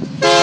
Bye.